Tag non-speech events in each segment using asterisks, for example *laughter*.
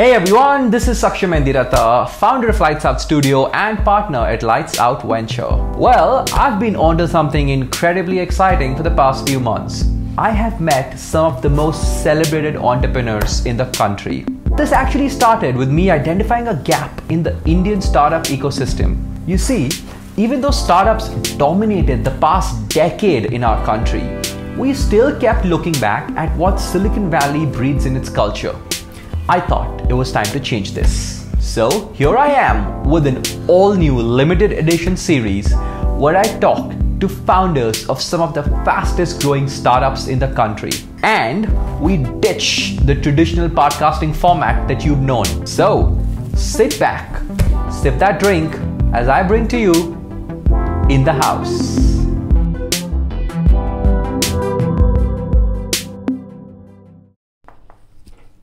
Hey everyone, this is Saksham Mendiratta, founder of Lights Out Studio and partner at Lights Out Venture. Well, I've been onto something incredibly exciting for the past few months. I have met some of the most celebrated entrepreneurs in the country. This actually started with me identifying a gap in the Indian startup ecosystem. You see, even though startups dominated the past decade in our country, we still kept looking back at what Silicon Valley breeds in its culture. I thought it was time to change this. So here I am with an all new limited edition series where I talk to founders of some of the fastest growing startups in the country. And we ditch the traditional podcasting format that you've known. So sit back, sip that drink as I bring to you In the Haus.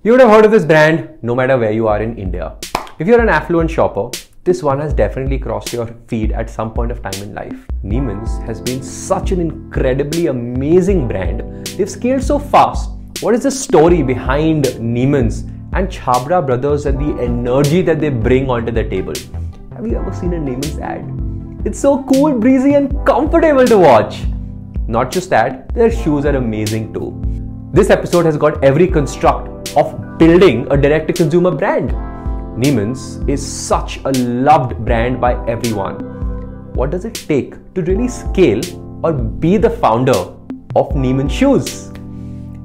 You would have heard of this brand no matter where you are in India. If you're an affluent shopper, this one has definitely crossed your feed at some point of time in life. Neeman's has been such an incredibly amazing brand. They've scaled so fast. What is the story behind Neeman's and Chhabra Brothers and the energy that they bring onto the table? Have you ever seen a Neeman's ad? It's so cool, breezy, and comfortable to watch. Not just that, their shoes are amazing too. This episode has got every construct of building a direct to consumer brand. Neeman's is such a loved brand by everyone. What does it take to really scale or be the founder of Neeman Shoes?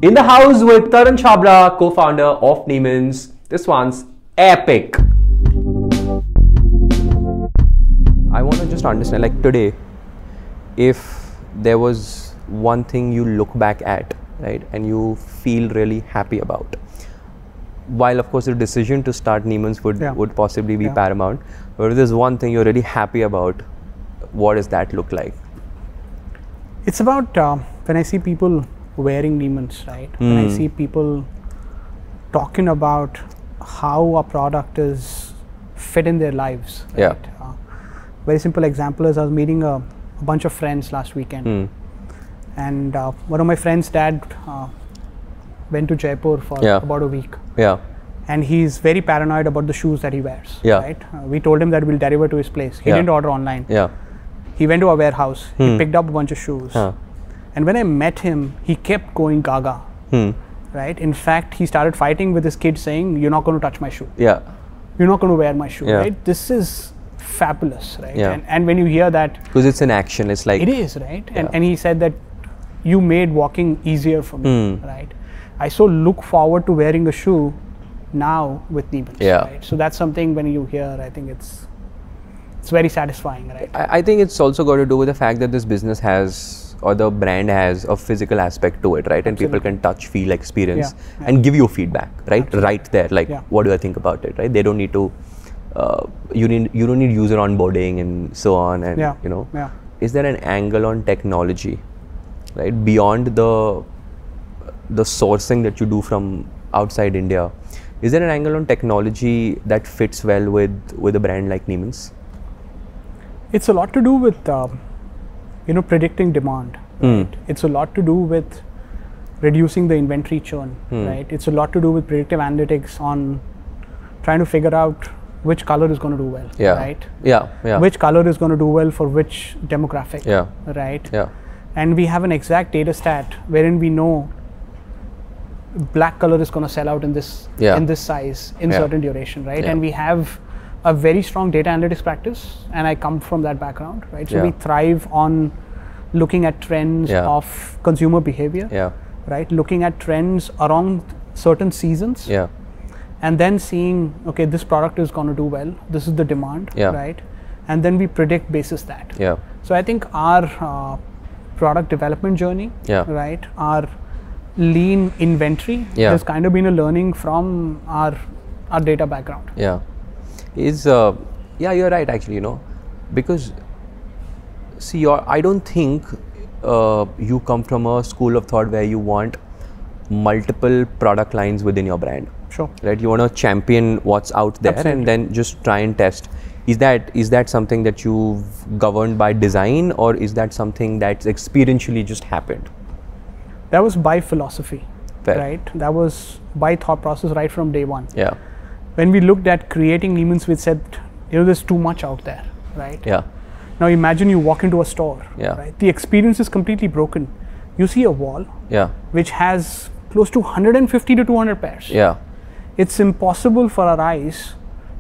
In the Haus with Taran Chhabra, co founder of Neeman's. This one's epic. I want to just understand like today, if there was one thing you look back at, right, and you feel really happy about, while of course the decision to start Neeman's would, Yeah. would possibly be Yeah. paramount, but if there's one thing you're really happy about, what does that look like? It's about uh, when I see people wearing Neeman's, right? When I Mm. see people talking about how a product is fit in their lives. Yeah. Uh, very simple example is I was meeting a, a bunch of friends last weekend, Hmm. And uh, one of my friends' dad uh, went to Jaipur for Yeah. about a week. Yeah. and he's very paranoid about the shoes that he wears. Yeah. Right. Uh, we told him that we'll deliver to his place. He Yeah. didn't order online. Yeah. He went to a warehouse. He Hmm. picked up a bunch of shoes. Huh. And when I met him, he kept going gaga. Hmm. Right. In fact, he started fighting with his kid, saying, "You're not going to touch my shoe. Yeah. You're not going to wear my shoe." Yeah. Right. This is fabulous, right? Yeah. And, and when you hear that, Because it's an action. It's like it is right. And Yeah. and he said that you made walking easier for me, Hmm. right? I so look forward to wearing a shoe now with Neeman's. Yeah. Right? So that's something when you hear, I think it's it's very satisfying, right? I, I think it's also got to do with the fact that this business has or the brand has a physical aspect to it, right? And people can touch, feel, experience, Yeah, and give you feedback, right? Right there, like Yeah. what do I think about it, right? They don't need to. Uh, you need you don't need user onboarding and so on, and Yeah, you know. yeah. Is there an angle on technology, right? Beyond the the sourcing that you do from outside India, is there an angle on technology that fits well with with a brand like Neeman's? It's a lot to do with uh, you know predicting demand. Right? It's a lot to do with reducing the inventory churn. Hmm. Right. It's a lot to do with predictive analytics on trying to figure out which color is going to do well. Yeah. Right. Yeah. Yeah. Which color is going to do well for which demographic. Yeah. Right. Yeah. And we have an exact data stat wherein we know black color is going to sell out in this Yeah. in this size in Yeah. certain duration right Yeah. and we have a very strong data analytics practice and i come from that background right so we thrive on looking at trends of consumer behavior Yeah. right looking at trends around certain seasons Yeah. and then seeing okay this product is going to do well this is the demand right and then we predict basis that Yeah. so I think our uh, product development journey, Yeah. right, our lean inventory Yeah. has kind of been a learning from our our data background. Yeah. Is uh, yeah, you're right. Actually, you know, because see, I don't think uh, you come from a school of thought where you want multiple product lines within your brand. Sure. right you want to champion what's out there Absolutely. and then just try and test is that is that something that you've governed by design or is that something that's experientially just happened That was by philosophy, Fair. right? That was by thought process right from day one. yeah when we looked at creating Neeman's, we said, you know, there's too much out there, right? Yeah. Now imagine you walk into a store, Yeah. right? The experience is completely broken. You see a wall Yeah. which has close to 150 to 200 pairs. Yeah. It's impossible for our eyes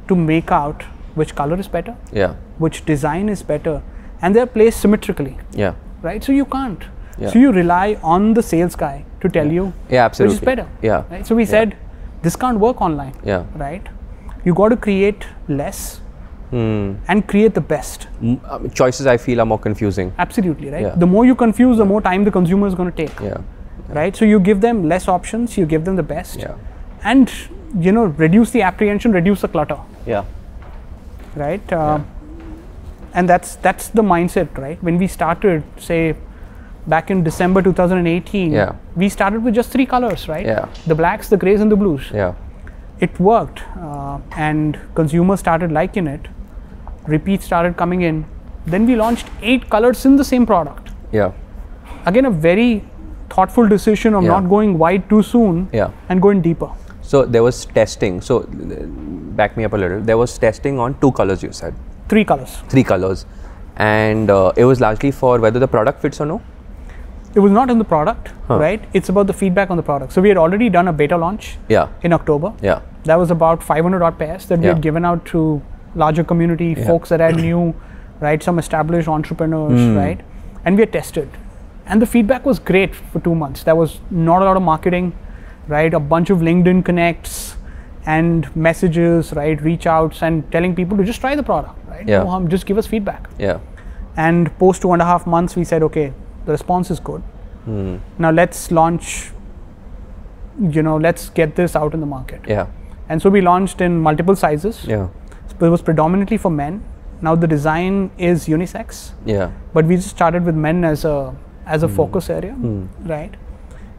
to make out which color is better, Yeah. which design is better, and they're placed symmetrically, Yeah. right? So you can't. Yeah. So you rely on the sales guy to tell you Yeah. Absolutely. which is better. Yeah. Right? So we said this can't work online, Yeah. right? You got to create less Hmm. and create the best. Um, choices I feel are more confusing. Absolutely, right? Yeah. The more you confuse, the more time the consumer is going to take, Yeah. right? So you give them less options, you give them the best, Yeah. and you know reduce the apprehension, reduce the clutter, Yeah. Right? Uh, And that's that's the mindset, right? When we started, say, back in December 2018, Yeah. we started with just three colors, right? Yeah. The blacks, the grays, and the blues. Yeah. It worked, uh, and consumers started liking it. Repeats started coming in. Then we launched eight colors in the same product. Yeah. Again, a very thoughtful decision of Yeah. not going wide too soon Yeah. and going deeper. So there was testing. So back me up a little. There was testing on two colors. You said Three colors. three colors, and uh, it was largely for whether the product fits or no. It was not in the product, Huh. right? It's about the feedback on the product. So we had already done a beta launch Yeah. in October. Yeah. That was about 500 odd pairs that we Yeah. had given out to larger community, folks that had new, right? Some established entrepreneurs, Hmm. right? And we had tested. And the feedback was great for two months. There was not a lot of marketing, right? A bunch of LinkedIn connects and messages, right? Reach outs and telling people to just try the product, right? Yeah. No harm, just give us feedback. Yeah. And post two and a half months, we said, okay, the response is good. Hmm. Now let's launch, you know, let's get this out in the market. Yeah. And so we launched in multiple sizes. Yeah. It was predominantly for men. Now the design is unisex, Yeah. but we just started with men as a as a Hmm. focus area, right?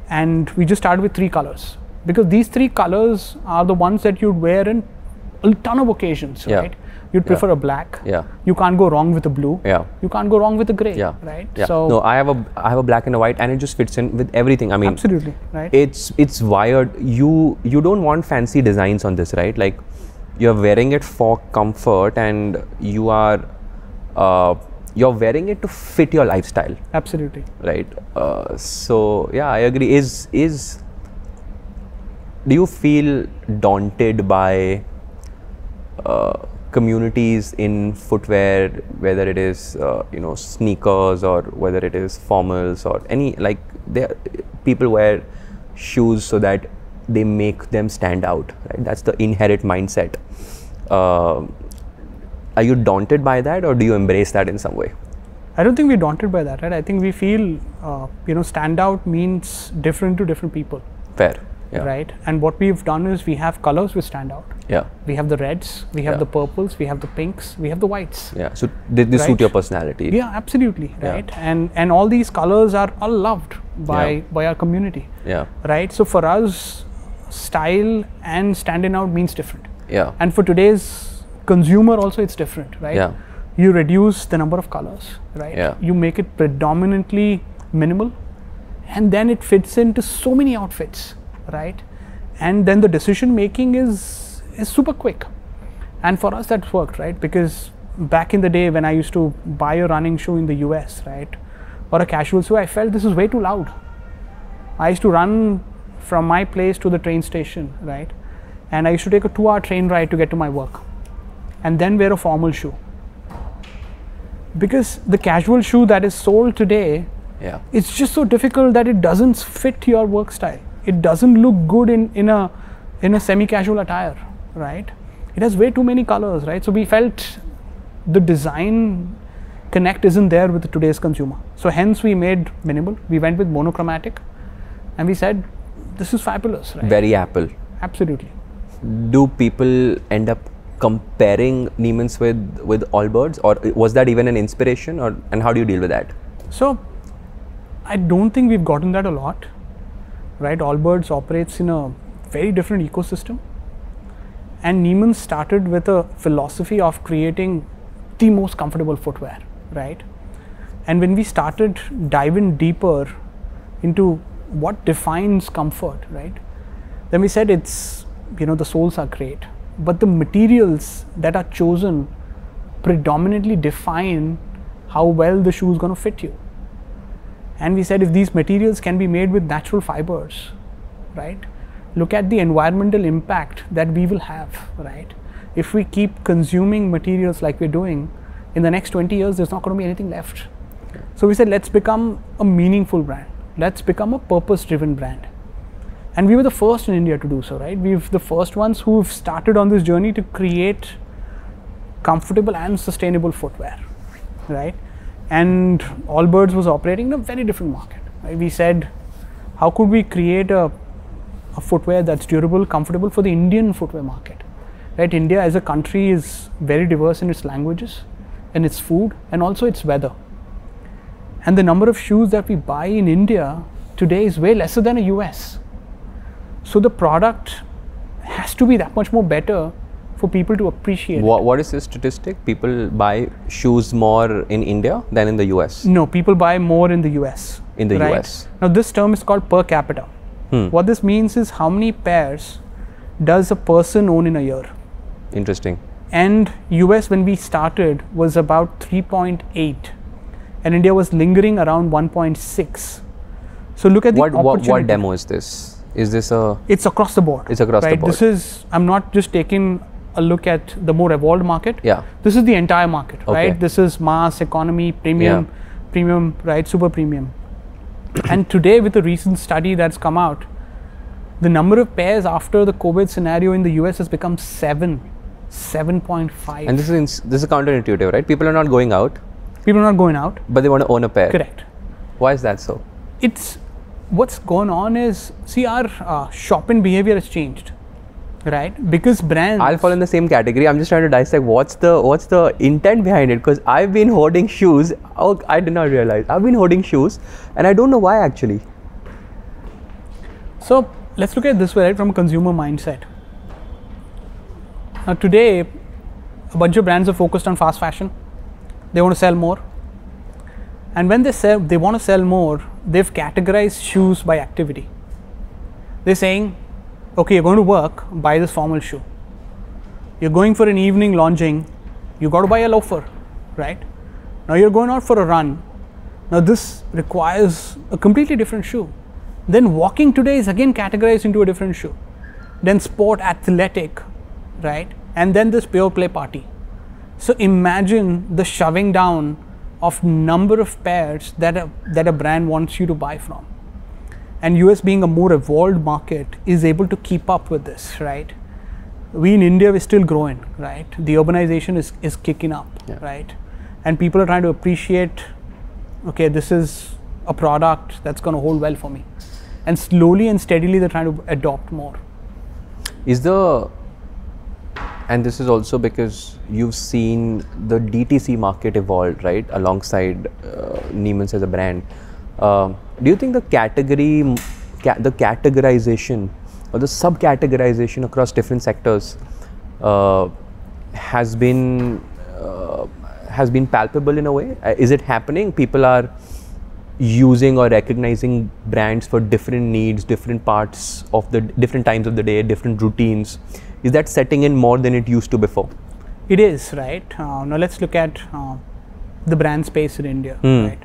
And we just started with three colors because these three colors are the ones that you'd wear in a ton of occasions, Yeah. right? You'd prefer a black. Yeah. You can't go wrong with a blue. Yeah. You can't go wrong with a gray. Yeah. Right. Yeah. So no, I have a I have a black and a white, and it just fits in with everything. I mean, absolutely right. it's it's wired you you don't want fancy designs on this right like you're wearing it for comfort and you are uh, you're wearing it to fit your lifestyle. Absolutely. right? Uh, so yeah i agree. Is is do you feel daunted by uh, communities in footwear whether it is uh, you know sneakers or whether it is formals or any like there people wear shoes so that they make them stand out right? That's the inherent mindset. Uh, are you daunted by that or do you embrace that in some way I don't think we're daunted by that, right? I think we feel, uh, you know, stand out means different to different people, fair yeah right? And what we've done is we have colors which stand out. yeah We have the reds, we have Yeah. the purples, we have the pinks, we have the whites. yeah so they, they suit your personality Yeah, absolutely, Yeah. right? And and all these colors are all loved by Yeah. by our community, yeah right? So for us, style and standing out means different. yeah And for today's consumer also, it's different, right? Yeah. You reduce the number of colors, right? Yeah. You make it predominantly minimal, and then it fits into so many outfits, right? And then the decision making is is super quick, and for us that's worked, right? Because back in the day when I used to buy a running shoe in the US, right, or a casual shoe, I felt this is way too loud. I used to run from my place to the train station, right? And I used to take a two hour train ride to get to my work and then wear a formal shoe. Because the casual shoe that is sold today, yeah it's just so difficult that it doesn't fit your work style. It doesn't look good in, in a in a semi-casual attire, right? It has way too many colors, right? So we felt the design connect isn't there with today's consumer. So hence we made minimal. We went with monochromatic and we said this is fabulous, right? very apple Absolutely. do people end up comparing Neeman's with with Allbirds or was that even an inspiration or and how do you deal with that So I don't think we've gotten that a lot, right? Allbirds operates in a very different ecosystem. And Neeman started with a philosophy of creating the most comfortable footwear, right? And when we started diving deeper into what defines comfort, right? Then we said it's, you know, the soles are great, but the materials that are chosen predominantly define how well the shoe is going to fit you. And we said if these materials can be made with natural fibers, right? Look at the environmental impact that we will have, right? If we keep consuming materials like we're doing, in the next 20 years, there's not going to be anything left. So we said, let's become a meaningful brand. Let's become a purpose driven brand. And we were the first in India to do so, right? We've the first ones who've started on this journey to create comfortable and sustainable footwear, right? And Allbirds was operating in a very different market. Right? We said, how could we create a, a footwear that's durable, comfortable for the Indian footwear market? Right? India as a country is very diverse in its languages, in its food, and also its weather. And the number of shoes that we buy in India today is way lesser than a US. So the product has to be that much more better for people to appreciate. it. What, what is this statistic? People buy shoes more in India than in the US. No, people buy more in the US. In the right? US. Now, this term is called per capita. Hmm. What this means is how many pairs does a person own in a year? Interesting. And US, when we started, was about 3.8, and India was lingering around 1.6. So, look at the What, what what demo is this? Is this a It's across the board. It's across the board. This is, I'm not just taking a look at the more evolved market. yeah? This is the entire market, Okay. right? This is mass, economy, premium, premium, right? Super premium. *clears throat* and today, with the recent study that's come out, the number of pairs after the COVID scenario in the US has become seven, 7.5. And this is this is counterintuitive, right? People are not going out, People are not going out. but they want to own a pair. Correct. Why is that so? It's what's going on is see our uh, shopping behavior has changed, right? Because brands. I'll fall in the same category. I'm just trying to dissect what's the what's the intent behind it because I've been hoarding shoes. Oh, I did not realize I've been hoarding shoes, and I don't know why actually. So let's look at this way, right, from a consumer mindset. Now today, a bunch of brands are focused on fast fashion. They want to sell more, and when they sell, they want to sell more. They've categorized shoes by activity. They're saying, okay, you're going to work, buy this formal shoe. You're going for an evening lounging, you got to buy a loafer, right? Now you're going out for a run. Now this requires a completely different shoe. Then walking today is again categorized into a different shoe. Then sport athletic, right? And then this pure play party. So imagine the shoving down of number of pairs that a, that a brand wants you to buy from. And US being a more evolved market is able to keep up with this, right? We in India we're still growing, right? The urbanization is, is kicking up, Yeah. right? And people are trying to appreciate, okay, this is a product that's going to hold well for me. And slowly and steadily they're trying to adopt more. Is the and this is also because you've seen the DTC market evolve, right, alongside uh, Neeman's as a brand. Um, do you think the category, ca- the categorization or the subcategorization across different sectors uh, has been uh, has been palpable in a way? Uh, Is it happening? People are using or recognizing brands for different needs, different parts of the different times of the day, different routines. Is that setting in more than it used to before? It is right. Uh, now let's look at uh, the brand space in India. Hmm. Right.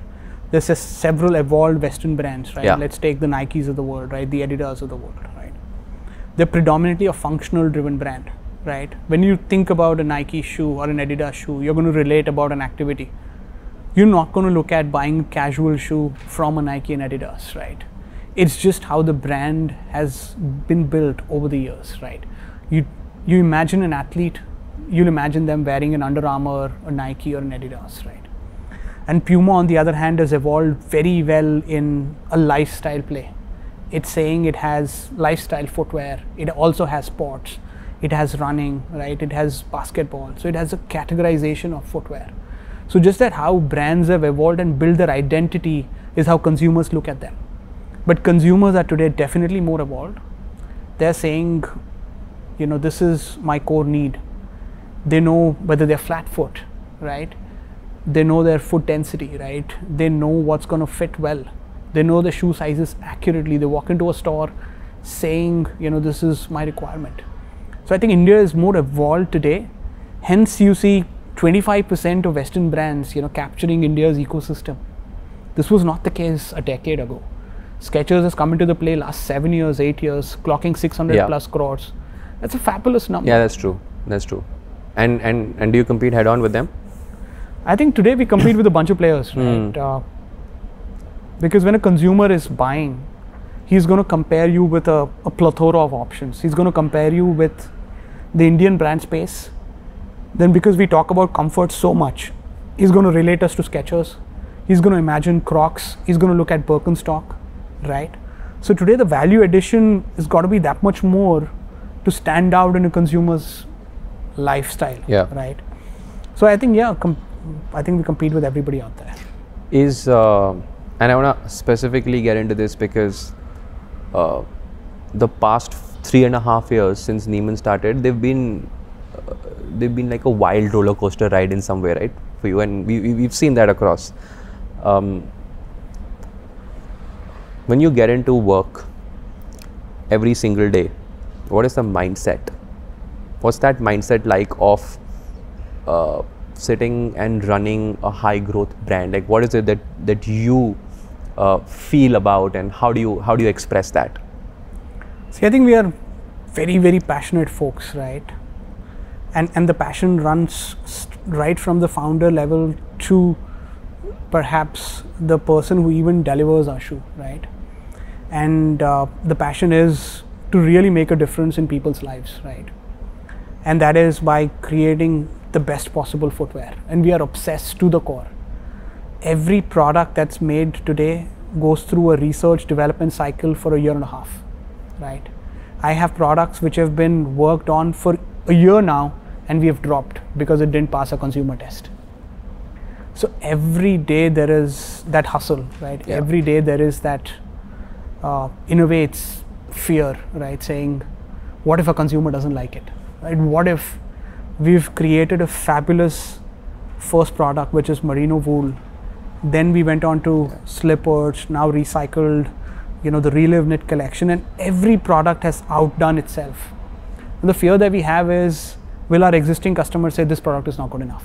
There's several evolved Western brands. Right. Yeah. Let's take the Nikes of the world. Right. The Adidas of the world. Right. They're predominantly a functional driven brand. Right. When you think about a Nike shoe or an Adidas shoe, you're going to relate about an activity. You're not going to look at buying a casual shoe from a Nike and Adidas. Right. It's just how the brand has been built over the years. Right. You you imagine an athlete you'll imagine them wearing an Under Armour, a Nike, or an Adidas, right? And Puma, on the other hand, has evolved very well in a lifestyle play. It's saying it has lifestyle footwear, it also has sports, it has running, right? It has basketball. So it has a categorization of footwear. So just that how brands have evolved and built their identity is how consumers look at them. But consumers are today definitely more evolved. They're saying, you know, this is my core need they know whether they're flat foot, right? They know their foot density, right? They know what's going to fit well. They know the shoe sizes accurately. They walk into a store saying, you know, this is my requirement. So I think India is more evolved today. Hence, you see 25% of Western brands, you know, capturing India's ecosystem. This was not the case a decade ago. Skechers has come into the play last seven years, eight years, clocking 600 Yeah. plus crores. That's a fabulous number. Yeah, that's true. That's true. And and and do you compete head on with them? I think today we compete with a bunch of players, right? Uh, because when a consumer is buying, he's going to compare you with a, a plethora of options. He's going to compare you with the Indian brand space. Then, because we talk about comfort so much, he's going to relate us to Skechers. He's going to imagine Crocs. He's going to look at Birkenstock, right? So today the value addition has got to be that much more to stand out in a consumer's lifestyle, Yeah. right? So I think yeah, com- I think we compete with everybody out there. Is uh, and I want to specifically get into this because uh, the past three and a half years since Neeman started, they've been uh, they've been like a wild roller coaster ride in some way, right? For you, and we, we we've seen that across. Um, when you get into work every single day, what is the mindset? What's that mindset like of uh, sitting and running a high growth brand? Like, what is it that that you uh, feel about, and how do you how do you express that? See, I think we are very, very passionate folks, right? And and the passion runs right from the founder level to perhaps the person who even delivers our shoe, right? And uh, the passion is to really make a difference in people's lives, right? And that is by creating the best possible footwear. And we are obsessed to the core. Every product that's made today goes through a research development cycle for a year and a half right? I have products which have been worked on for a year now and we have dropped because it didn't pass a consumer test. So every day there is that hustle, right? Yeah. Every day there is that uh, innovates fear, right? Saying, what if a consumer doesn't like it, right? What if we've created a fabulous first product which is merino wool, then we went on to slippers, now recycled, you know, the relive knit collection, and every product has outdone itself. And the fear that we have is, will our existing customers say this product is not good enough?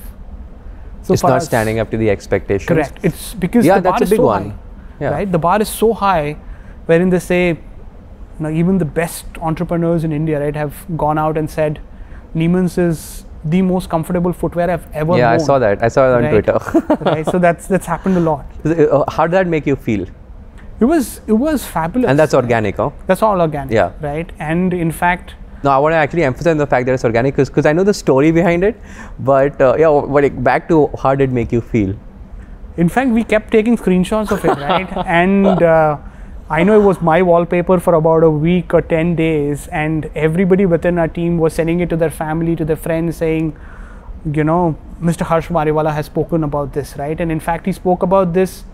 So it's not us- standing up to the expectations. Correct. It's because Yeah, the bar that's a is big so one. high, Yeah. right? The bar is so high, wherein they say, you know, even the best entrepreneurs in India, right, have gone out and said, Neeman's is the most comfortable footwear I've ever Yeah, I saw that. I saw it on Right. Twitter. *laughs* right. So that's that's happened a lot. Uh, How did that make you feel? It was it was fabulous. And that's organic, huh? That's all organic. Yeah. Right. And in fact, No, I want to actually emphasize the fact that it's organic because I know the story behind it. But uh, yeah, but like, back to how did it make you feel? in fact, we kept taking screenshots of it, right? *laughs* and uh, I know it was my wallpaper for about a week or 10 days, and everybody within our team was sending it to their family, to their friends, saying, you know, Mr. Harsh Mariwala has spoken about this, right? And in fact, he spoke about this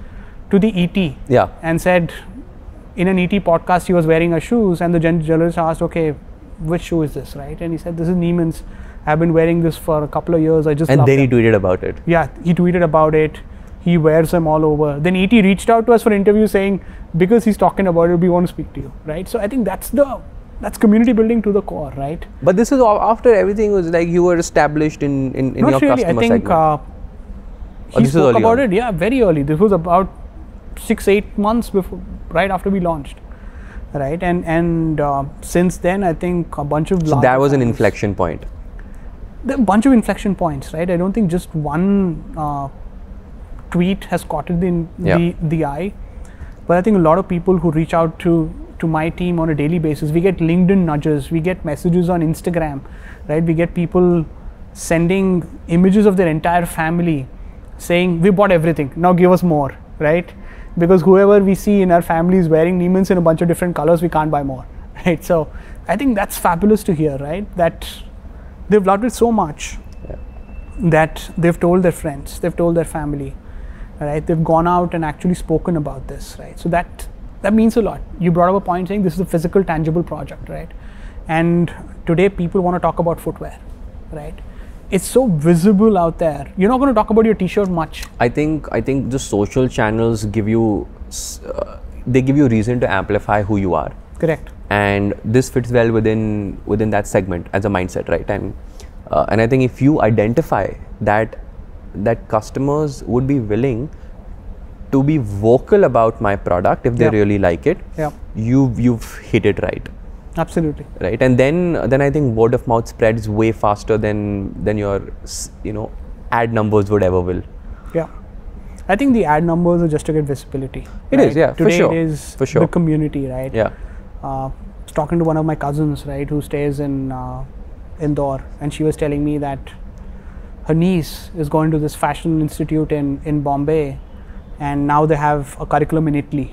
to the ET Yeah. and said, in an ET podcast, he was wearing a shoes, and the journalist asked, okay, which shoe is this, right? And he said, this is Neeman's. I've been wearing this for a couple of years. I just And then it he tweeted about it. yeah he tweeted about it he wears them all over then et reached out to us for interview saying because he's talking about it we want to speak to you right so i think that's the that's community building to the core right But this is after everything was like you were established in in, in your not really i think segment. uh, Oh, he this is spoke about on. it yeah very early this was about six eight months before right after we launched right and and uh, since then i think a bunch of so that was an inflection point. a bunch of inflection points, right? I don't think just one uh, tweet has caught the, Yeah. the the eye, but I think a lot of people who reach out to to my team on a daily basis, we get LinkedIn nudges, we get messages on Instagram, right? We get people sending images of their entire family saying, "We bought everything. Now give us more," right? Because whoever we see in our family is wearing Neeman's in a bunch of different colors, we can't buy more, *laughs* right? So I think that's fabulous to hear, right? That they've loved it so much that they've told their friends, they've told their family, right? They've gone out and actually spoken about this, right? So that that means a lot. You brought up a point saying this is a physical, tangible project, right? And today people want to talk about footwear, right? It's so visible out there. You're not going to talk about your T-shirt much. I think I think the social channels give you uh, they give you reason to amplify who you are. Correct. and this fits well within within that segment as a mindset, right? And uh, and I think if you identify that that customers would be willing to be vocal about my product if they Yeah. really like it, Yeah. you you've hit it right Absolutely. right and then then i think word of mouth spreads way faster than than your you know ad numbers would ever will Yeah. I think the ad numbers are just to get visibility. It is, right? yeah, for Today sure, it is for sure. the community, right? yeah uh, was talking to one of my cousins, right, who stays in uh, Indore, and she was telling me that her niece is going to this fashion institute in in Bombay, and now they have a curriculum in Italy.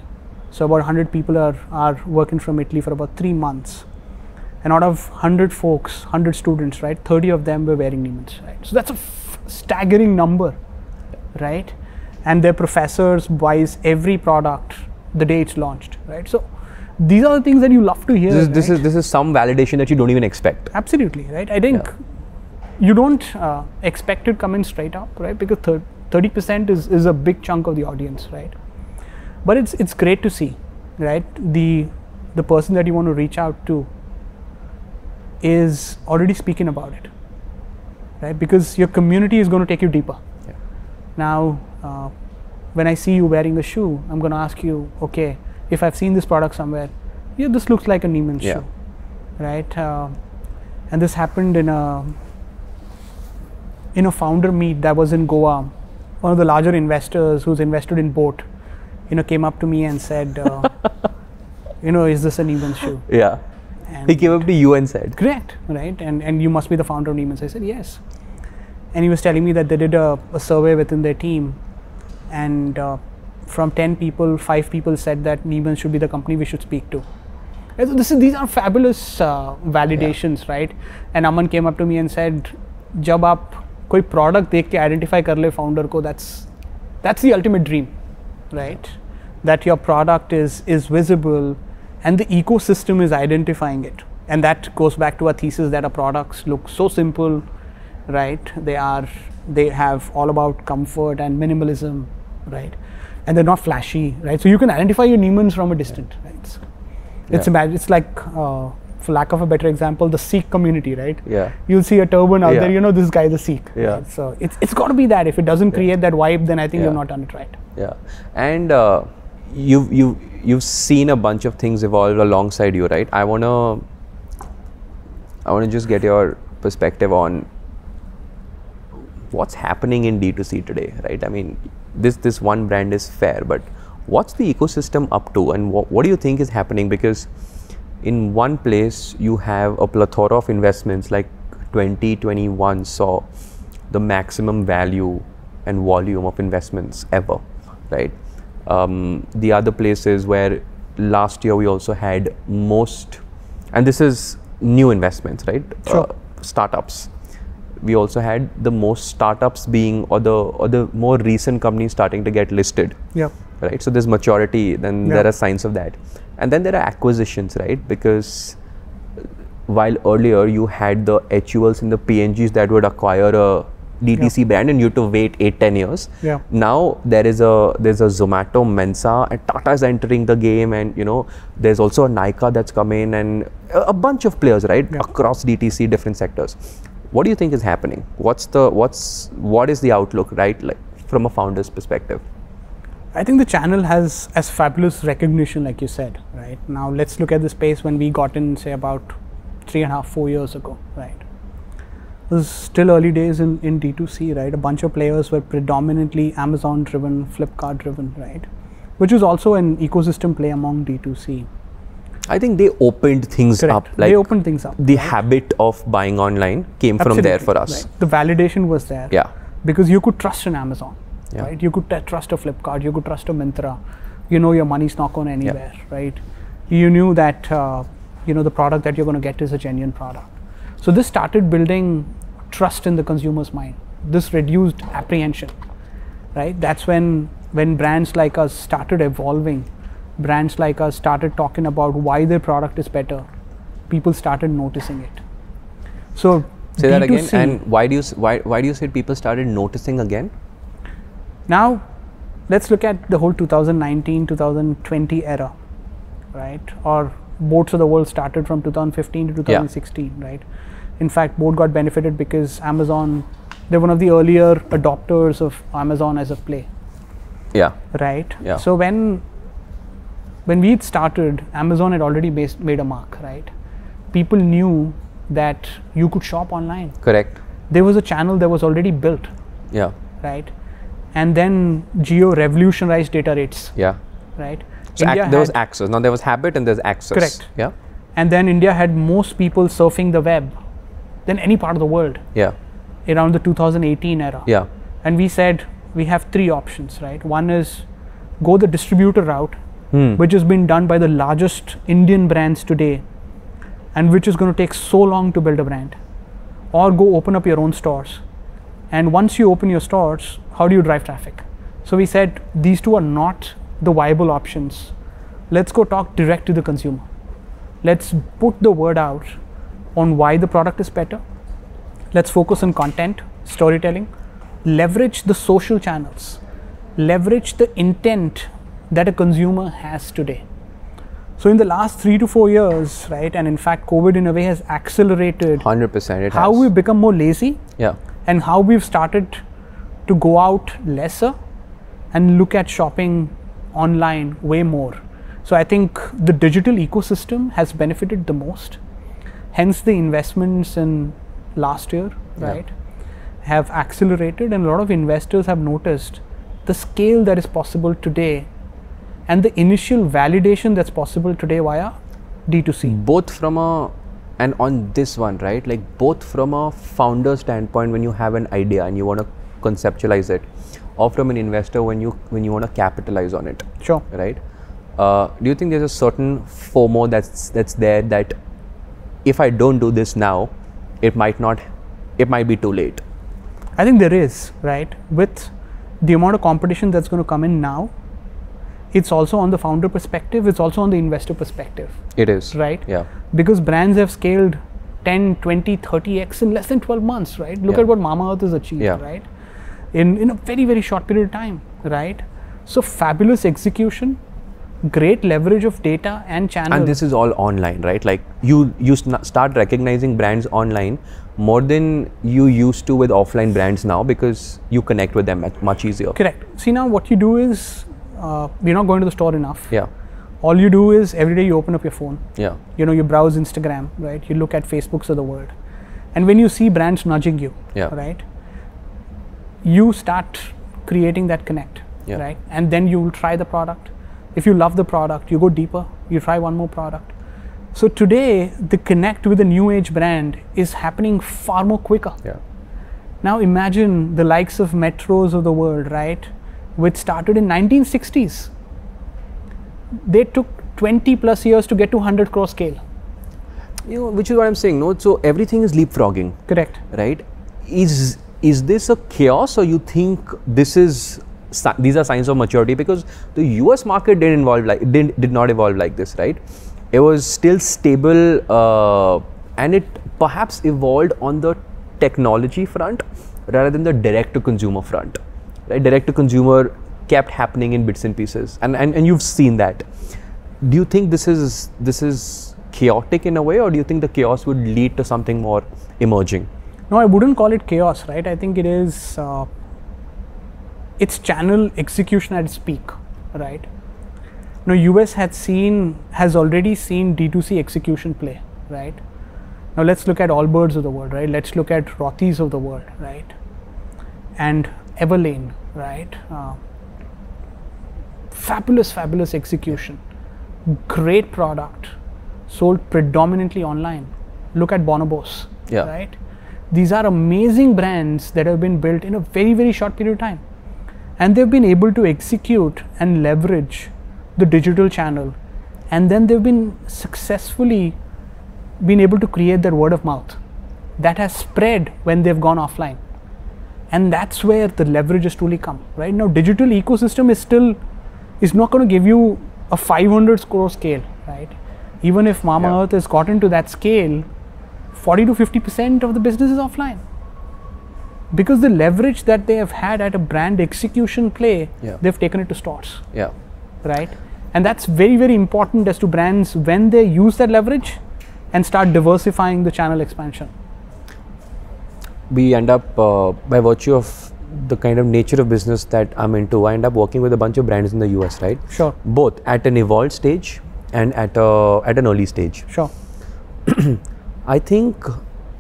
So about 100 people are are working from Italy for about three months, and out of 100 folks, 100 students, right, 30 of them were wearing Neeman's, right. So that's a f- staggering number, right? And their professors buys every product the day it's launched, right? So these are the things that you love to hear. this is this is this is some validation that you don't even expect absolutely right. I think you don't uh, expect it coming straight up, right? Because thirty percent is is a big chunk of the audience, right? But it's it's great to see, right? The the person that you want to reach out to is already speaking about it, right? Because your community is going to take you deeper. Yeah. Now, uh, when I see you wearing a shoe, I'm going to ask you, okay, if I've seen this product somewhere, yeah, this looks like a Neeman Yeah. shoe, right? Uh, and this happened in a in a founder meet that was in Goa, one of the larger investors who's invested in Boat, you know, came up to me and said, uh, *laughs* you know, is this an Neeman's shoe? Yeah. And he came up to you and said, correct, right? And and you must be the founder of Neeman's. I said yes, and he was telling me that they did a, a survey within their team, and uh, from ten people, five people said that Neeman's should be the company we should speak to. Is, these are fabulous uh, validations, yeah. right? And Aman came up to me and said, "Jab up." कोई product देख के identify कर ले founder को that's that's the ultimate dream right that your product is is visible and the ecosystem is identifying it and that goes back to our thesis that our products look so simple right? They are they have all about comfort and minimalism right? And they're not flashy right? So you can identify your Neeman's from a distance, yeah. right so yeah. it's imagine it's like uh, for lack of a better example the Sikh community right? Yeah. You'll see a turban out Yeah. there you know this guy a Sikh. Yeah. right? so it's, it's got to be that. If it doesn't create that vibe then I think Yeah. you've not done it right yeah. And uh, you've you you've seen a bunch of things evolve alongside you right? I want to i want to just get your perspective on what's happening in d2c today right? I mean this this one brand is fair but what's the ecosystem up to and what, what do you think is happening? Because in one place you have a plethora of investments like 2021 saw the maximum value and volume of investments ever right? Um, the other places where last year we also had most and this is new investments right? Sure. startups. We also had the most startups being or the or the more recent companies starting to get listed. Yeah. Right? So there's maturity then Yeah. there are signs of that and then there are acquisitions right? Because while earlier you had the HULs and the P&Gs that would acquire a DTC brand and you had to wait 8 10 years Yeah. now there is a there's a Zomato Mensa and Tata is entering the game and you know there's also a Nykaa that's come in and a, a bunch of players right? Yeah. across DTC different sectors. What do you think is happening? What's the what's what is the outlook right? Like from a founder's perspective I think the channel has as fabulous recognition, like you said, right? Now let's look at the space when we got in, say, about three and a half, four years ago, right? It was still early days in, in D2C, right? A bunch of players were predominantly Amazon driven, Flipkart driven, right? Which was also an ecosystem play among D2C. I think they opened things Correct. up. Like they opened things up. the habit of buying online came from there for us. right. The validation was there. Yeah. Because you could trust an Amazon, Yeah. right? You could t- trust a Flipkart, you could trust a Myntra. You know your money's not going anywhere, right? You knew that uh, you know the product that you're going to get is a genuine product. So this started building trust in the consumer's mind. This reduced apprehension, right? That's when when brands like us started evolving. Brands like us started talking about why their product is better. People started noticing it. So Say that again. D2C And why do you why why do you say people started noticing again? Now, let's look at the whole 2019 2020 era, right? Or boats of the world started from 2015 to 2016, right? In fact, boat got benefited because Amazon, they're one of the earlier adopters of Amazon as a play, Yeah. right? Yeah. So when when we started, Amazon had already based, made a mark, right? People knew that you could shop online. Correct. There was a channel that was already built, Yeah. right? And then Jio revolutionized data rates, Yeah. right? So ac- India there was access. Now there was habit and there's access. Correct. Yeah. and then India had most people surfing the web than any part of the world Yeah. around the 2018 era. Yeah. And we said we have three options, right? One is go the distributor route, Hmm. which has been done by the largest Indian brands today, and which is going to take so long to build a brand. Or go open up your own stores. And once you open your stores, how do you drive traffic? So we said these two are not the viable options. Let's go talk direct to the consumer. Let's put the word out on why the product is better. Let's focus on content, storytelling, leverage the social channels, leverage the intent that a consumer has today. So, in the last three to four years, right, and in fact, COVID in a way has accelerated Hundred percent. How has. we've become more lazy Yeah. And how we've started to go out lesser and look at shopping online way more. So I think the digital ecosystem has benefited the most. Hence the investments in last year, Yeah. right, have accelerated and a lot of investors have noticed the scale that is possible today and the initial validation that's possible today via D2C. both from a and on this one right like both from a founder standpoint when you have an idea and you want to conceptualize it or from an investor when you when you want to capitalize on it Sure. right uh, do you think there's a certain fomo that's that's there that if i don't do this now it might not it might be too late I think there is, right? With the amount of competition that's going to come in now, it's also on the founder perspective, it's also on the investor perspective, it is right? yeah Because brands have scaled 10, 20, 30x in less than 12 months, right? Look Yeah. at what Mamaearth has achieved, Yeah. right? In, in a very, very short period of time, right? So, fabulous execution, great leverage of data and channel. and this is all online right like you you start recognizing brands online more than you used to with offline brands now because you connect with them much, much easier Correct. See, now what you do is, uh, we're not going to the store enough. yeah. All you do is every day you open up your phone, yeah. You know you browse instagram right? You look at facebooks of the world. And when you see brands nudging you Yeah. right you start creating that connect Yeah. right? And then you will try the product. If you love the product you go deeper you try one more product. So today the connect with a new age brand is happening far more quicker. Yeah. Now imagine the likes of metros of the world right which started in 1960s they took 20 plus years to get to 100 crore scale. You know which is what i'm saying no? So everything is leapfrogging. Correct. Right? Is is this a chaos or you think this is these are signs of maturity? Because the us market didn't involve like did, did not evolve like this right? It was still stable uh, and it perhaps evolved on the technology front rather than the direct to consumer front right direct to consumer kept happening in bits and pieces and, and and you've seen that do you think this is this is chaotic in a way or do you think the chaos would lead to something more emerging No, I wouldn't call it chaos, right? I think it is uh, it's channel execution at its peak, right? Now, US had seen has already seen D2C execution play, right? Now let's look at Allbirds of the world, right? Let's look at Rothy's of the world, right? And Everlane, right? Uh, fabulous, fabulous execution, great product, sold predominantly online. Look at Bonobos, Yeah. right? These are amazing brands that have been built in a very, very short period of time. And they've been able to execute and leverage the digital channel. And then they've been successfully been able to create their word of mouth that has spread when they've gone offline. And that's where the leverage has truly come. Right now, digital ecosystem is still is not going to give you a 500 crore scale, right? Even if Mama Yeah. Earth has gotten to that scale, 40 to 50 percent of the business is offline because the leverage that they have had at a brand execution play Yeah. they've taken it to stores yeah right and that's very very important as to brands when they use that leverage and start diversifying the channel expansion we end up uh, by virtue of the kind of nature of business that I'm into, I end up working with a bunch of brands in the US, right? Sure. Both at an evolved stage and at a at an early stage. sure *clears throat* I think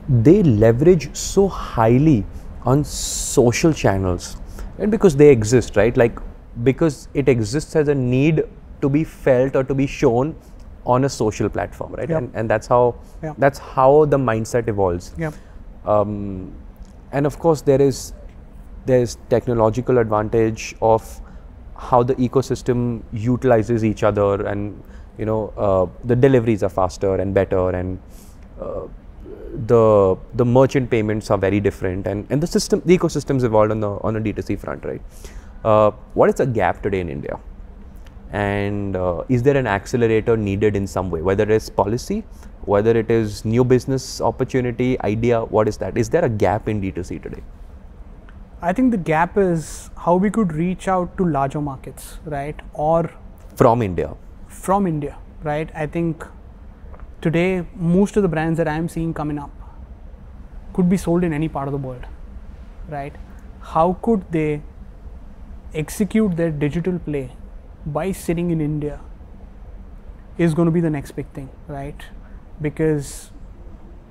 they leverage so highly on social channels, and because they exist, right? Like because it exists as a need to be felt or to be shown on a social platform, right? Yep. And, and that's how Yeah. that's how the mindset evolves. yeah um, and of course there is there is technological advantage of how the ecosystem utilizes each other and you know uh, the deliveries are faster and better and uh, the the merchant payments are very different and, and the system the ecosystems evolved on the on a D2C front right? Uh, what is the gap today in India? And uh, is there an accelerator needed in some way whether it's policy whether it is new business opportunity idea what is that? Is there a gap in d2c today? I think the gap is how we could reach out to larger markets right? Or from india. from india right? I think today most of the brands that i'm seeing coming up could be sold in any part of the world right? How could they execute their digital play by sitting in india is going to be the next big thing right because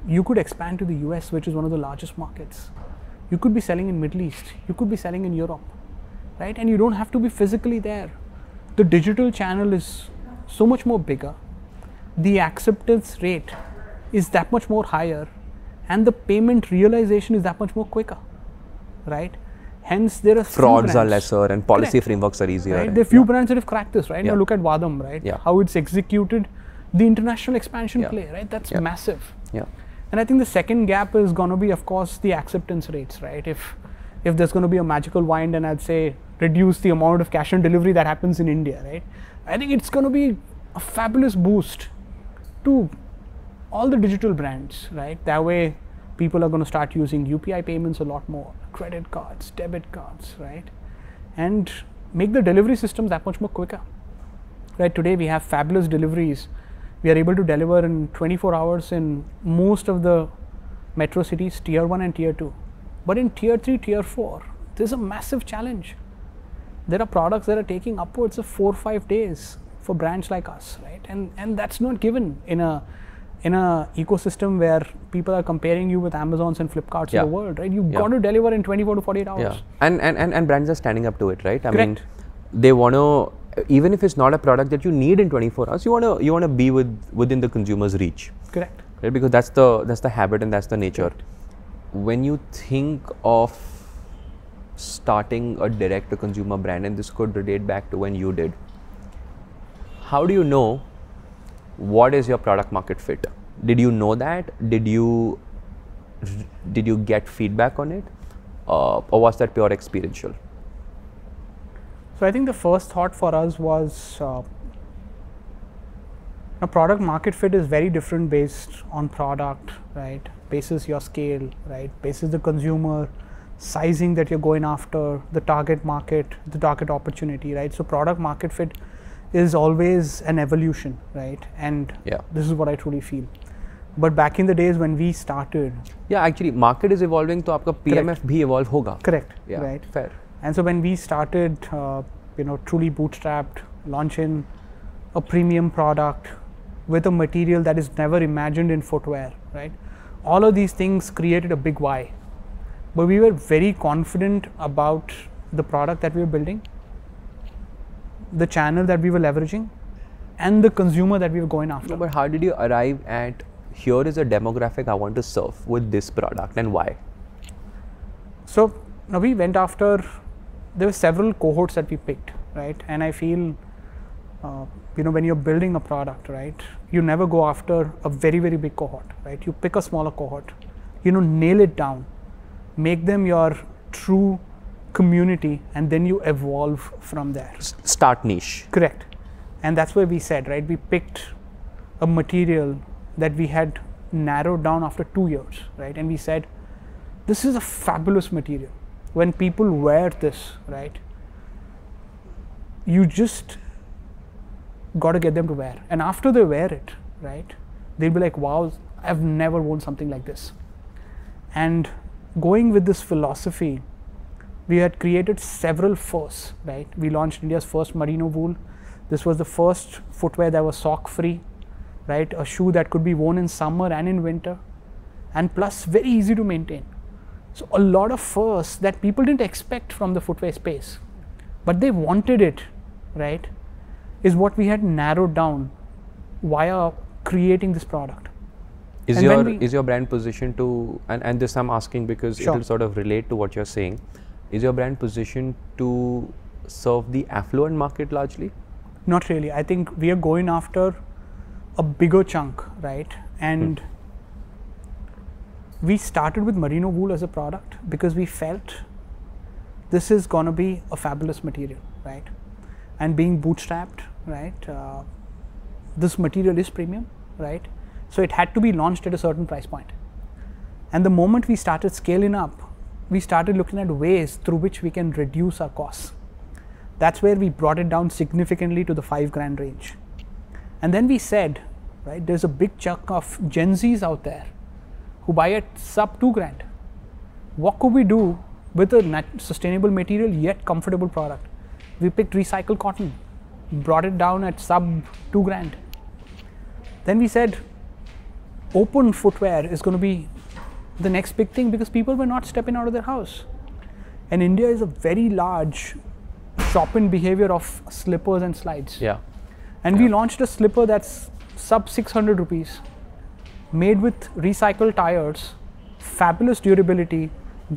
you could expand to the us which is one of the largest markets you could be selling in middle east you could be selling in europe right and you don't have to be physically there the digital channel is so much more bigger the acceptance rate is that much more higher and the payment realization is that much more quicker right hence there are frauds are lesser and policy Correct. frameworks are easier right? There are few yeah. brands that have cracked this, right? Now look at Vahdam, right? Yeah. How it's executed, the international expansion Yeah. play, right? That's Yeah. massive. yeah And I think the second gap is going to be, of course, the acceptance rates, right? If if there's going to be a magical wind, and I'd say reduce the amount of cash on delivery that happens in India, right? I think it's going to be a fabulous boost to all the digital brands, right? That way, people are going to start using UPI payments a lot more, credit cards, debit cards, right? And make the delivery systems that much more quicker. Right today, we have fabulous deliveries. We are able to deliver in 24 hours in most of the metro cities, tier one and tier two. But in tier three, tier four, there's a massive challenge. There are products that are taking upwards of four or five days for brands like us, right? And and that's not given in a in a ecosystem where people are comparing you with Amazons and Flipkarts Yeah. of the world, right? You've Yeah. got to deliver in 24 to 48 hours. yeah and, and and and brands are standing up to it right i Correct. mean they want to even if it's not a product that you need in 24 hours you want to you want to be with within the consumer's reach. Correct. right? Because that's the that's the habit and that's the nature. When you think of starting a direct to consumer brand and this could relate back to when you did how do you know what is your product market fit? Did you know that? Did you did you get feedback on it? Uh, or was that pure experiential So I think the first thought for us was uh, a product market fit is very different based on product, right? Basis your scale, right? Basis the consumer, sizing that you're going after, the target market, the target opportunity, right? So product market fit is always an evolution, right? And Yeah. this is what I truly feel. But back in the days when we started, yeah actually market is evolving तो आपका PMF भी evolve होगा correct, yeah right? And so when we started, uh, you know, truly bootstrapped, launching a premium product with a material that is never imagined in footwear, right? All of these things created a big why. But we were very confident about the product that we were building, the channel that we were leveraging, and the consumer that we were going after. No, but how did you arrive at here is a demographic I want to serve with this product and why? So now we went after. There were several cohorts that we picked, right? And I feel, uh, you know, when you're building a product, right, you never go after a very very big cohort, right? You pick a smaller cohort, you know, nail it down, make them your true community, and then you evolve from there. Start niche. Correct. And that's where we said, right? We picked a material that we had narrowed down after two years, right? And we said, this is a fabulous material. When people wear this, right? You just got to get them to wear. And after they wear it, right, they'll be like, wow, I've never worn something like this. And going with this philosophy, we had created several firsts, right? We launched India's first merino wool. This was the first footwear that was sock free, right? A shoe that could be worn in summer and in winter, and plus very easy to maintain. So, a lot of firsts that people didn't expect from the footwear space, but they wanted it, right? Is what we had narrowed down via creating this product. Is And your we- is your brand positioned to and, and this I'm asking because Sure. it will sort of relate to what you're saying. Is your brand positioned to serve the affluent market largely? Not really. I think we are going after a bigger chunk, right? And hmm. We started with merino wool as a product because we felt this is going to be a fabulous material, right? And being bootstrapped, right? Uh, this material is premium, right? So it had to be launched at a certain price point. And the moment we started scaling up, we started looking at ways through which we can reduce our costs. That's where we brought it down significantly to the five grand range. And then we said, right, there's a big chunk of Gen Zs out there who buy at sub two grand. What could we do with a sustainable material yet comfortable product? We picked recycled cotton, brought it down at sub two grand. Then we said, open footwear is going to be the next big thing because people were not stepping out of their house. And India is a very large shop-in behavior of slippers and slides. Yeah. And we launched a slipper that's sub 600 rupees, made with recycled tires, fabulous durability,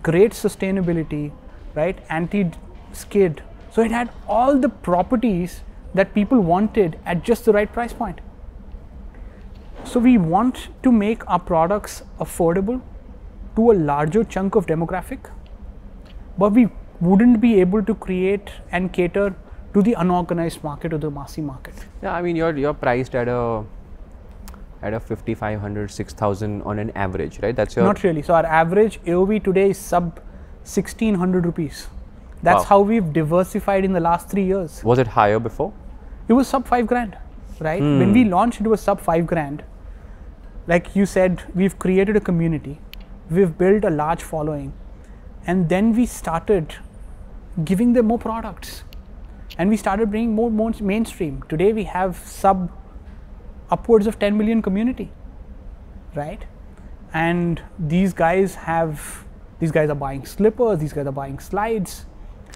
great sustainability, right? Anti skid. So it had all the properties that people wanted at just the right price point. So we want to make our products affordable to a larger chunk of demographic, but we wouldn't be able to create and cater to the unorganized market or the massy market. Yeah, I mean you're you're priced at a at a 5500 6000 on an average, right? That's your Not really. So our average AOV today is sub 1600 rupees. That's Wow. how we've diversified in the last three years. was it higher before? It was sub five grand, right? Hmm. When we launched, it was sub five grand. Like you said, we've created a community, we've built a large following, and then we started giving them more products, and we started bringing more, more mainstream. Today we have sub upwards of 10 million community, right? And these guys have these guys are buying slippers, these guys are buying slides,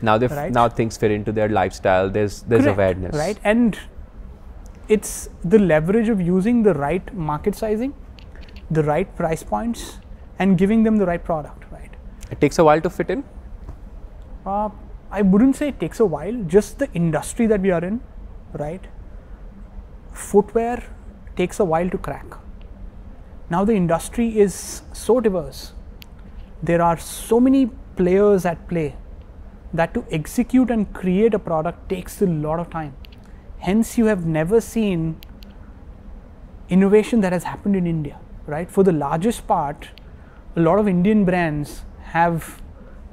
Now they Right. now things fit into their lifestyle. There's there's Correct, awareness. right and it's the leverage of using the right market sizing the right price points and giving them the right product right It takes a while to fit in. uh, i wouldn't say it takes a while just the industry that we are in right footwear takes a while to crack. Now the industry is so diverse there are so many players at play that to execute and create a product takes a lot of time. Hence you have never seen innovation that has happened in india right? For the largest part a lot of indian brands have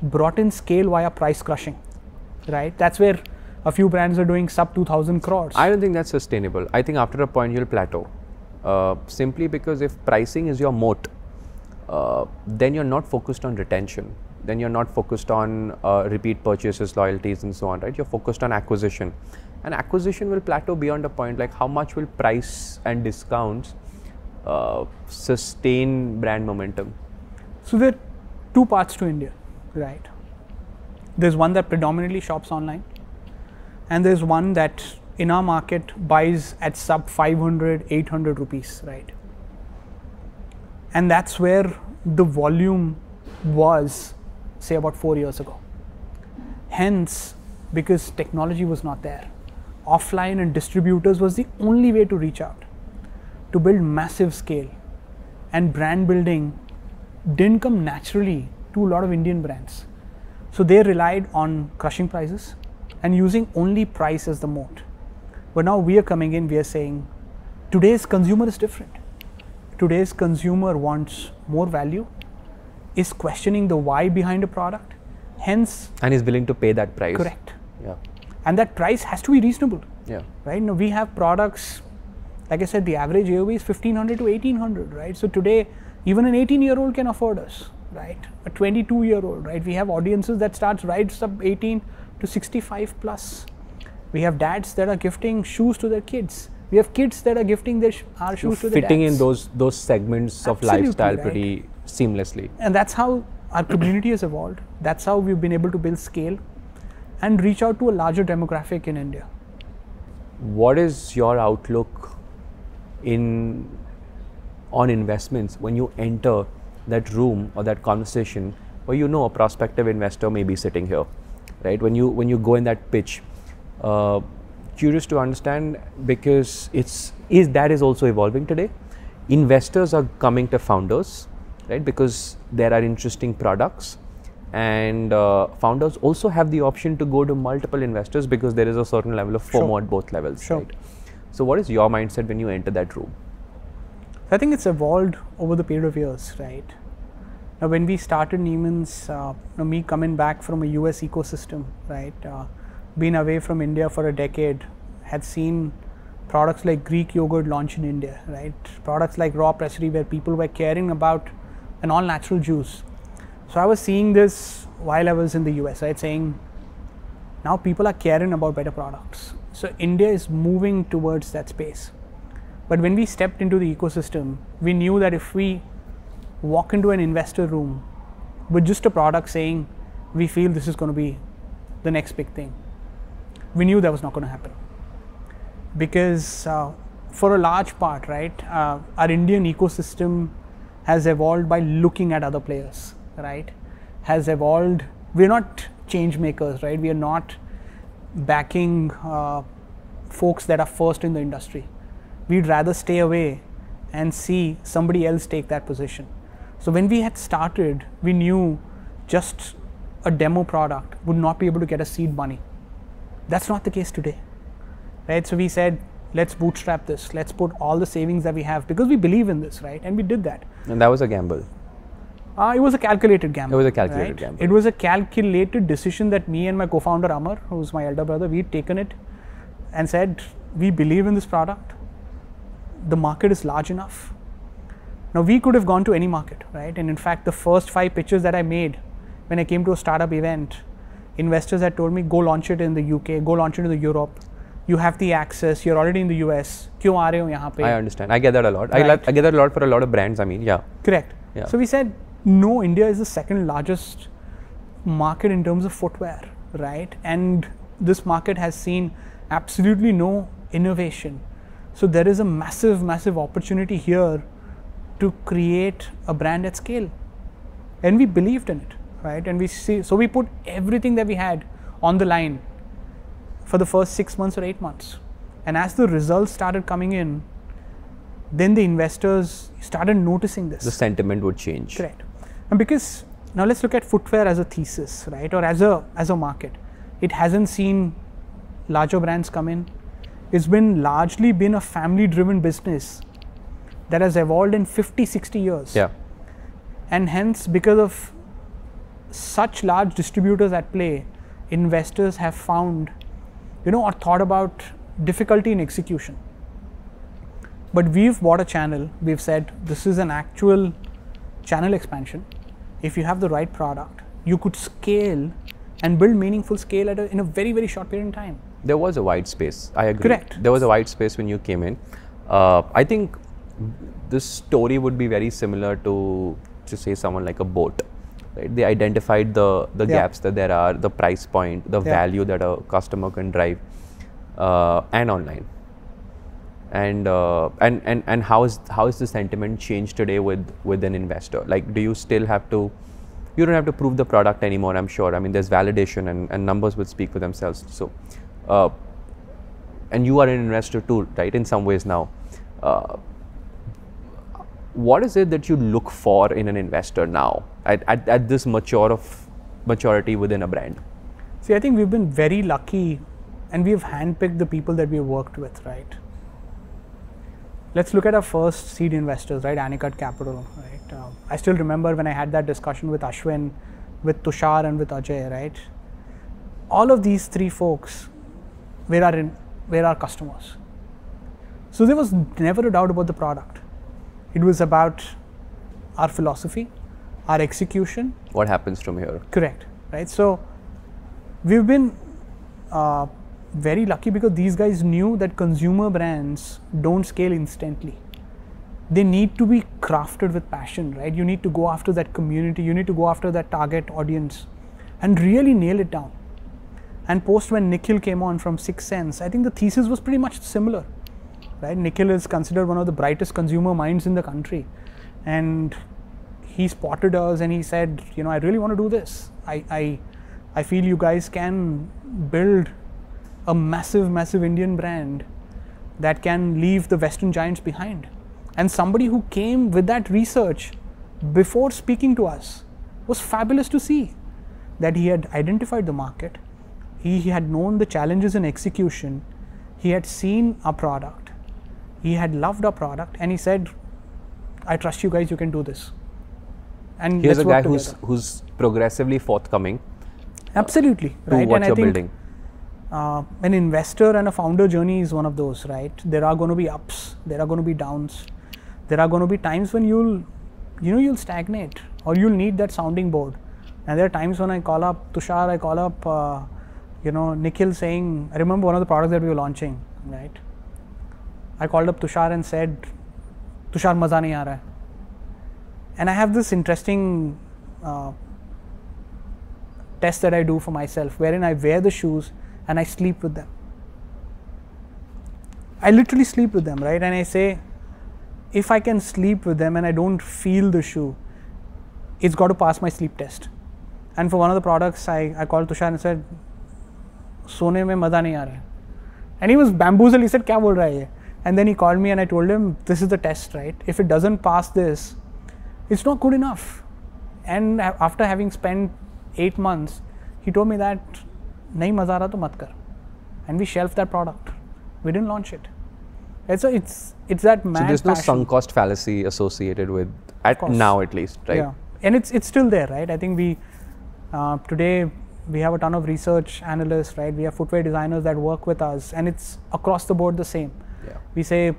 brought in scale via price crushing right? That's where a few brands are doing sub 2000 crores I don't think that's sustainable. I think after a point you'll plateau. Uh, simply because if pricing is your moat, uh, then you're not focused on retention. Then you're not focused on uh, repeat purchases, loyalties, and so on, right? You're focused on acquisition. And acquisition will plateau beyond a point. Like, how much will price and discounts uh, sustain brand momentum? So there are two parts to India, right? There's one that predominantly shops online, and there's one that in our market buys at sub 500, 800 rupees, right? And that's where the volume was, say, about four years ago. Hence, because technology was not there, offline and distributors was the only way to reach out to build massive scale. And brand building didn't come naturally to a lot of Indian brands. So they relied on crushing prices and using only price as the moat. But now we are coming in, we are saying today's consumer is different. Today's consumer wants more value, is questioning the why behind a product, hence, And is willing to pay that price. correct. Yeah. And that price has to be reasonable. Yeah. right? Now we have products, like I said, the average AOV is 1500 to 1800, right? So today, even an 18 year old can afford us, right? A 22 year old, right? We have audiences that starts right sub 18 to 65 plus. We have dads that are gifting shoes to their kids. We have kids that are gifting their sh- our shoes to their Fitting in those those segments of lifestyle right. pretty seamlessly. and that's how our community has evolved. That's how we've been able to build scale and reach out to a larger demographic in India. what is your outlook in on investments when you enter that room or that conversation where you know a prospective investor may be sitting here right when you when you go in that pitch uh, curious to understand because it's is that is also evolving today investors are coming to founders right because there are interesting products and uh, founders also have the option to go to multiple investors because there is a certain level of FOMO Sure. at both levels Sure. right so what is your mindset when you enter that room I think it's evolved over the period of years, right? Now, when we started Neeman's, uh, me coming back from a US ecosystem, right, uh, been away from India for a decade, had seen products like Greek yogurt launch in India, right? Products like raw pressery where people were caring about an all natural juice. So I was seeing this while I was in the US, right? Saying now people are caring about better products. So India is moving towards that space. But when we stepped into the ecosystem, we knew that if we walk into an investor room with just a product saying, we feel this is going to be the next big thing, we knew that was not going to happen. Because uh, for a large part, right, uh, our Indian ecosystem has evolved by looking at other players, right? Has evolved. We're not change makers, right? We are not backing uh, folks that are first in the industry. We'd rather stay away and see somebody else take that position. So when we had started, we knew just a demo product would not be able to get a seed money. That's not the case today. Right? So we said, let's bootstrap this. Let's put all the savings that we have because we believe in this, right? And we did that. and that was a gamble Uh, it was a calculated gamble. It was a calculated right? gamble. It was a calculated decision that me and my co-founder Amar, who's my elder brother, we'd taken it and said, we believe in this product. The market is large enough. Now we could have gone to any market, right? And in fact, the first five pitches that I made when I came to a startup event, investors had told me, go launch it in the UK, go launch it in the Europe. You have the access, you're already in the US. Kyun aa rahe ho? I understand. I get that a lot. Right. I, I, get that a lot for a lot of brands, I mean, yeah. Correct. Yeah. So we said, no, India is the second largest market in terms of footwear, right? And this market has seen absolutely no innovation. So there is a massive, massive opportunity here to create a brand at scale. And we believed in it, right? And we see, so we put everything that we had on the line for the first six months or eight months. And as the results started coming in, then the investors started noticing this. the sentiment would change Correct. And because now let's look at footwear as a thesis, right, or as a as a market. It hasn't seen larger brands come in. It's been largely been a family-driven business that has evolved in 50, 60 years. yeah And hence, because of such large distributors at play, investors have found, you know, or thought about difficulty in execution. But we've bought a channel, we've said this is an actual channel expansion. If you have the right product, you could scale and build meaningful scale at a, in a very, very short period of time. there was a wide space i agree Correct. there was a wide space when you came in uh, i think this story would be very similar to to say someone like a boat right? They identified the the Yeah. gaps that there are the price point the Yeah. value that a customer can drive uh, and online. And uh, and and and how is how is the sentiment changed today with with an investor? Like do you still have to you don't have to prove the product anymore i'm sure. I mean there's validation and, and numbers will speak for themselves. So uh, and you are an investor too right in some ways now. Uh, what is it that you look for in an investor now at, at, at this mature of maturity within a brand See, I think we've been very lucky and we've handpicked the people that we've worked with, right? Let's look at our first seed investors, right? Anicut Capital, right? Uh, I still remember when I had that discussion with Ashwin, with Tushar, and with Ajay, right? All of these three folks were our in, were our customers. So there was never a doubt about the product. It was about our philosophy, our execution. What happens from here? Correct, right? So we've been uh, very lucky because these guys knew that consumer brands don't scale instantly. They need to be crafted with passion, right? You need to go after that community, you need to go after that target audience and really nail it down. And post when Nikhil came on from Sixth Sense, I think the thesis was pretty much similar. Right? Nikhil is considered one of the brightest consumer minds in the country. And he spotted us and he said, you know, I really want to do this. I, I, I feel you guys can build a massive, massive Indian brand that can leave the Western giants behind. And somebody who came with that research before speaking to us was fabulous to see that he had identified the market, he, he had known the challenges in execution, he had seen our product, he had loved our product, and he said, I trust you guys, you can do this. And here's a guy who's who's progressively forthcoming. Absolutely, right. What and you're I think building. Uh, an investor and a founder journey is one of those, right? There are going to be ups, there are going to be downs, there are going to be times when you'll, you know, you'll stagnate or you'll need that sounding board and there are times when I call up Tushar, I call up, uh, you know, Nikhil saying, I remember one of the products that we were launching, right? I called up Tushar and said, Tushar, maza nahi aa raha hai. And I have this interesting uh, test that I do for myself, wherein I wear the shoes and I sleep with them. I literally sleep with them, right? And I say, if I can sleep with them and I don't feel the shoe, it's got to pass my sleep test. And for one of the products, I, I called Tushar and said, Sone mein maza nahi aa raha. And he was bamboozled. He said, Kya bol raha hai? And then he called me and I told him, This is the test, right? If it doesn't pass this, it's not good enough. And after having spent eight months, he told me that, Nahi mazara to matkar. And we shelved that product. We didn't launch it. And so it's it's that mad. So there's no passion. sunk cost fallacy associated with at now at least, right? Yeah, and it's it's still there, right? I think we uh, today we have a ton of research analysts, right? We have footwear designers that work with us, and it's across the board the same. Yeah. We say,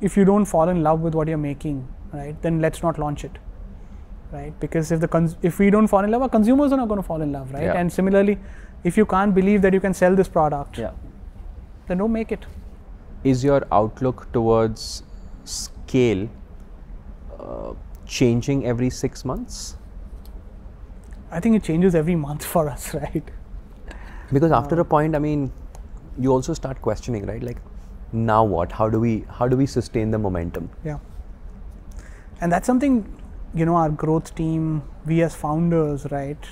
if you don't fall in love with what you're making, right, then let's not launch it, right? Because if the cons- if we don't fall in love, our consumers are not going to fall in love, right? Yeah. And similarly, if you can't believe that you can sell this product, yeah then don't make it. is your outlook towards scale uh, changing every six months I think it changes every month for us, *laughs* right? because after a point i mean you also start questioning right like now what how do we how do we sustain the momentum Yeah. And that's something, you know, our growth team, we as founders, right?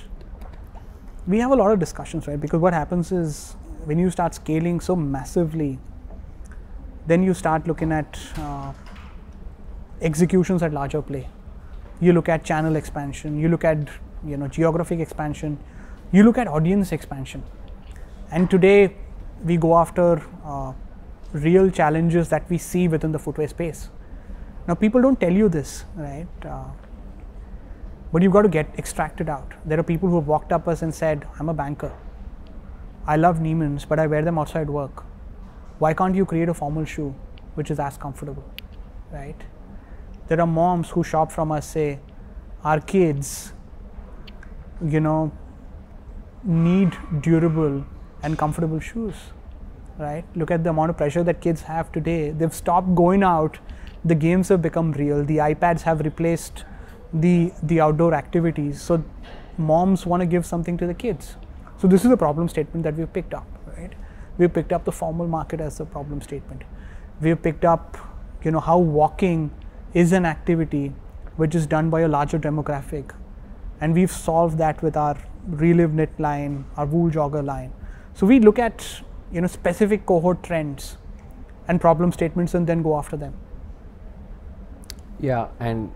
We have a lot of discussions, right? Because what happens is when you start scaling so massively, then you start looking at uh, executions at larger play. You look at channel expansion, you look at, you know, geographic expansion, you look at audience expansion. And today we go after uh, real challenges that we see within the footwear space. Now, people don't tell you this, right? Uh, but you've got to get extracted out. There are people who have walked up us and said, I'm a banker. I love Neeman's, but I wear them outside work. Why can't you create a formal shoe which is as comfortable, right? There are moms who shop from us say, our kids, you know, need durable and comfortable shoes, right? Look at the amount of pressure that kids have today. They've stopped going out. The games have become real. The iPads have replaced the the outdoor activities. So moms want to give something to the kids. So this is a problem statement that we've picked up, right? We've picked up the formal market as a problem statement. We've picked up, you know, how walking is an activity which is done by a larger demographic. And we've solved that with our Relive Knit line, our Wool Jogger line. So we look at, you know, specific cohort trends and problem statements and then go after them. yeah and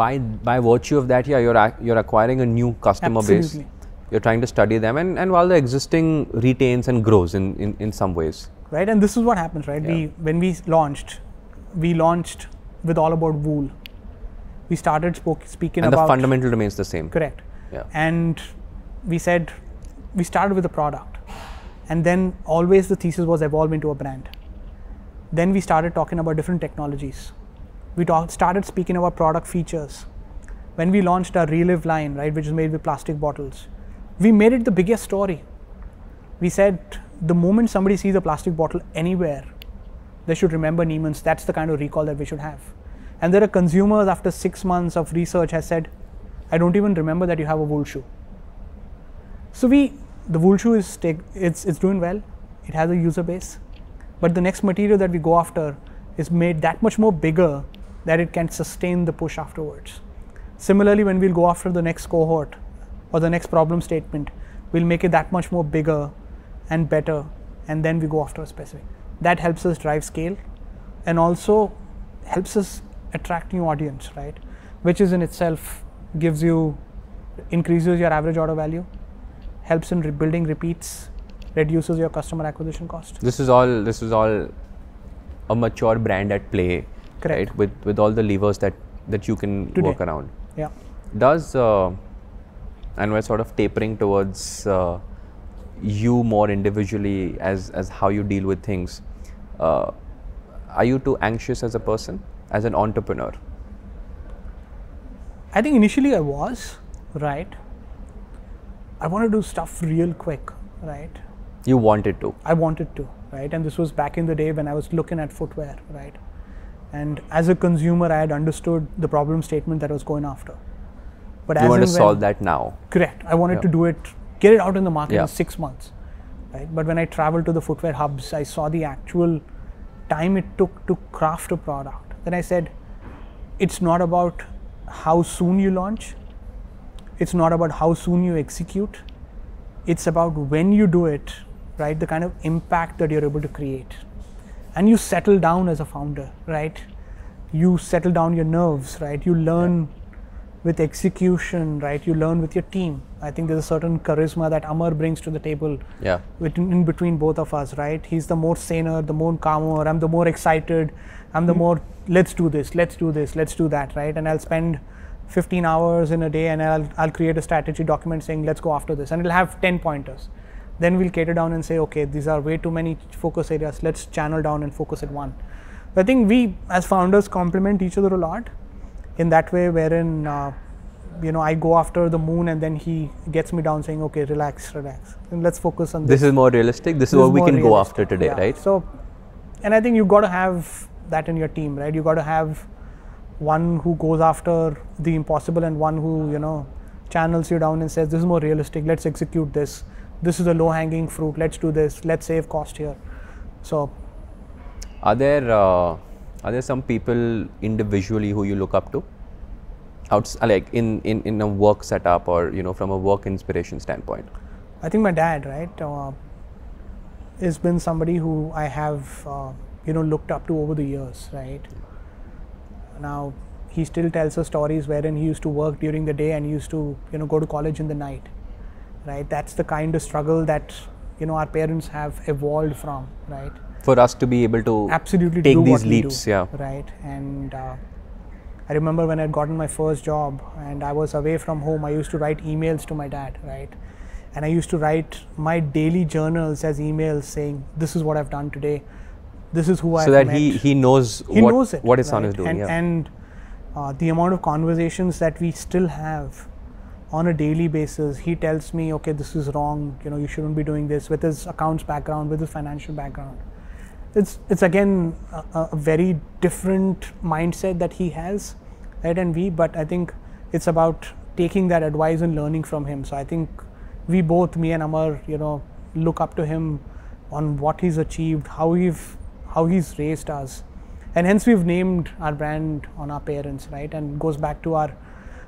by by virtue of that yeah you're you're acquiring a new customer Absolutely. base you're trying to study them and, and while the existing retains and grows in, in, in some ways right? And this is what happens, right? We when we launched, we launched with all about wool. We started spoke, speaking and the fundamental remains the same correct, yeah and we said we started with the product. And then always the thesis was evolve into a brand. Then we started talking about different technologies. We talk, started speaking about product features. When we launched our Relive line, right, which is made with plastic bottles, we made it the biggest story. We said the moment somebody sees a plastic bottle anywhere, they should remember Neeman's. That's the kind of recall that we should have. And there are consumers after six months of research has said, I don't even remember that you have a wool shoe. So we, the wool shoe is take, it's it's doing well. It has a user base, but the next material that we go after is made that much more bigger that it can sustain the push afterwards. Similarly, when we'll go after the next cohort or the next problem statement, we'll make it that much more bigger and better, and then we go after a specific. That helps us drive scale, and also helps us attract new audience, right? Which is in itself gives you increases your average order value, helps in rebuilding repeats, reduces your customer acquisition cost. This is all. This is all a mature brand at play, Correct. right? With with all the levers that that you can Today. work around. Yeah. Does uh, and we're sort of tapering towards uh, you more individually as as how you deal with things. Uh, are you too anxious as a person, as an entrepreneur? I think initially I was, right? I want to do stuff real quick, right? You wanted to. I wanted to, right? And this was back in the day when I was looking at footwear, right? And as a consumer, I had understood the problem statement that I was going after. But You want to solve that now. Correct. I wanted Yeah. to do it, get it out in the market Yeah. in six months, right? But when I traveled to the footwear hubs, I saw the actual time it took to craft a product. Then I said, it's not about how soon you launch. It's not about how soon you execute. It's about when you do it, right? The kind of impact that you're able to create. And you settle down as a founder, right? You settle down your nerves, right? You learn with execution, right? You learn with your team. I think there's a certain charisma that Amar brings to the table Yeah. between, in between both of us, right? He's the more saner, the more calmer. I'm the more excited. I'm the hmm. more let's do this, let's do this, let's do that, right? And I'll spend 15 hours in a day and I'll, I'll create a strategy document saying let's go after this, and it'll have 10 pointers. Then we'll cater down and say, okay, these are way too many focus areas. Let's channel down and focus at one. I think we as founders complement each other a lot in that way, wherein uh, you know I go after the moon and then he gets me down saying, okay, relax, relax, and let's focus on this. This is more realistic. This is This what is we more can go after today, Yeah. right? So, and I think you've got to have that in your team, right? You've got to have one who goes after the impossible and one who, you know, channels you down and says, this is more realistic, let's execute this. This is a low hanging fruit, let's do this, let's save cost here. So, Are there uh, are there some people individually who you look up to? Outs- uh, like in, in, in a work setup or you know from a work inspiration standpoint. I think my dad, right, uh, has been somebody who I have, uh, you know, looked up to over the years, right. Now, he still tells us stories wherein he used to work during the day and he used to, you know, go to college in the night, right. That's the kind of struggle that you know our parents have evolved from, right. For us to be able to Absolutely take these leaps, do, yeah. right. And uh, I remember when I'd gotten my first job and I was away from home, I used to write emails to my dad, right? And I used to write my daily journals as emails saying, This is what I've done today. This is who I've so that met. he he knows He what knows it. what his son is doing. And, yeah. and uh, the amount of conversations that we still have on a daily basis, he tells me, okay, this is wrong, you know, you shouldn't be doing this with his accounts background, with his financial background. It's, it's again a, a very different mindset that he has, right? And we, but I think it's about taking that advice and learning from him. So I think we both, me and Amar, you know, look up to him on what he's achieved, how we've, how he's raised us, and hence we've named our brand on our parents, right? And goes back to our